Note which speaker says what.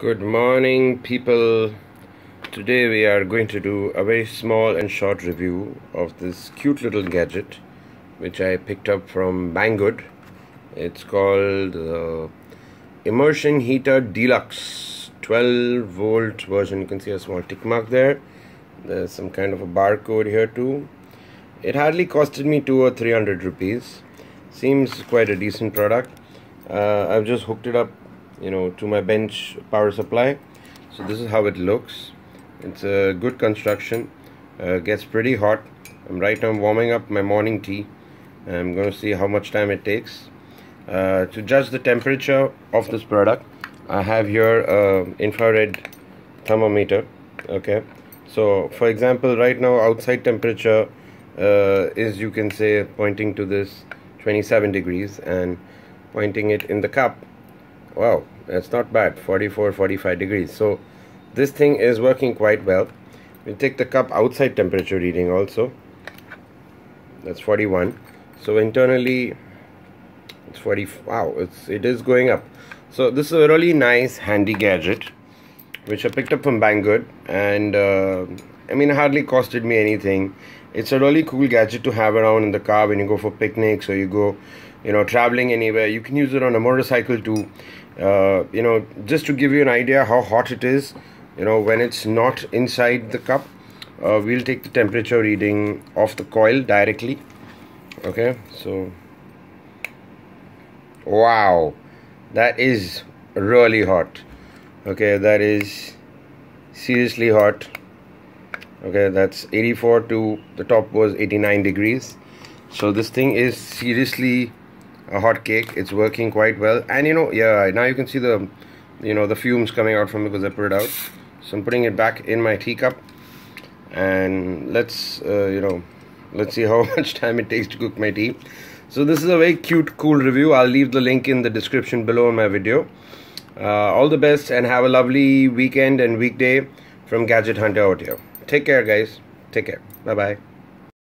Speaker 1: Good morning, people. Today we are going to do a very small and short review of this cute little gadget which I picked up from Banggood. It's called the Immersion Heater Deluxe 12 volt version. You can see a small tick mark there. There's some kind of a barcode here too. It hardly costed me two or three hundred rupees. Seems quite a decent product. Uh, I've just hooked it up you know to my bench power supply. So this is how it looks. It's a good construction. Uh, gets pretty hot. I'm right now warming up my morning tea. I'm going to see how much time it takes. Uh, to judge the temperature of this product I have here a infrared thermometer okay? So for example right now outside temperature uh, is you can say pointing to this 27 degrees and pointing it in the cup wow that's not bad. 44 45 degrees. So this thing is working quite well. We take the cup outside temperature reading also. That's 41 so internally it's 40 wow it's it is going up. So this is a really nice handy gadget which I picked up from Banggood and uh, I mean hardly costed me anything. It's a really cool gadget to have around in the car when you go for picnics or you go you know traveling anywhere. You can use it on a motorcycle too. Uh, you know just to give you an idea how hot it is you know when it's not inside the cup uh, we'll take the temperature reading off the coil directly. Okay so wow that is really hot okay that is seriously hot. Okay that's 84 to the top was 89 degrees. So this thing is seriously a hot cake. It's working quite well. And you know yeah now you can see the you know the fumes coming out from it because I put it out. So I'm putting it back in my teacup. And let's uh, you know let's see how much time it takes to cook my tea. So this is a very cute cool review. I'll leave the link in the description below in my video uh, all the best and have a lovely weekend and weekday from Gadget Hunter here. Take care guys. Take care. Bye bye